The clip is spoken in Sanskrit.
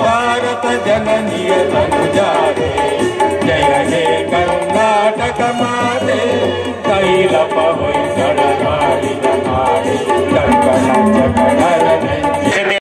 भारत जननीय तनुजारे जय हे कर्णाटकमारे तैलवैक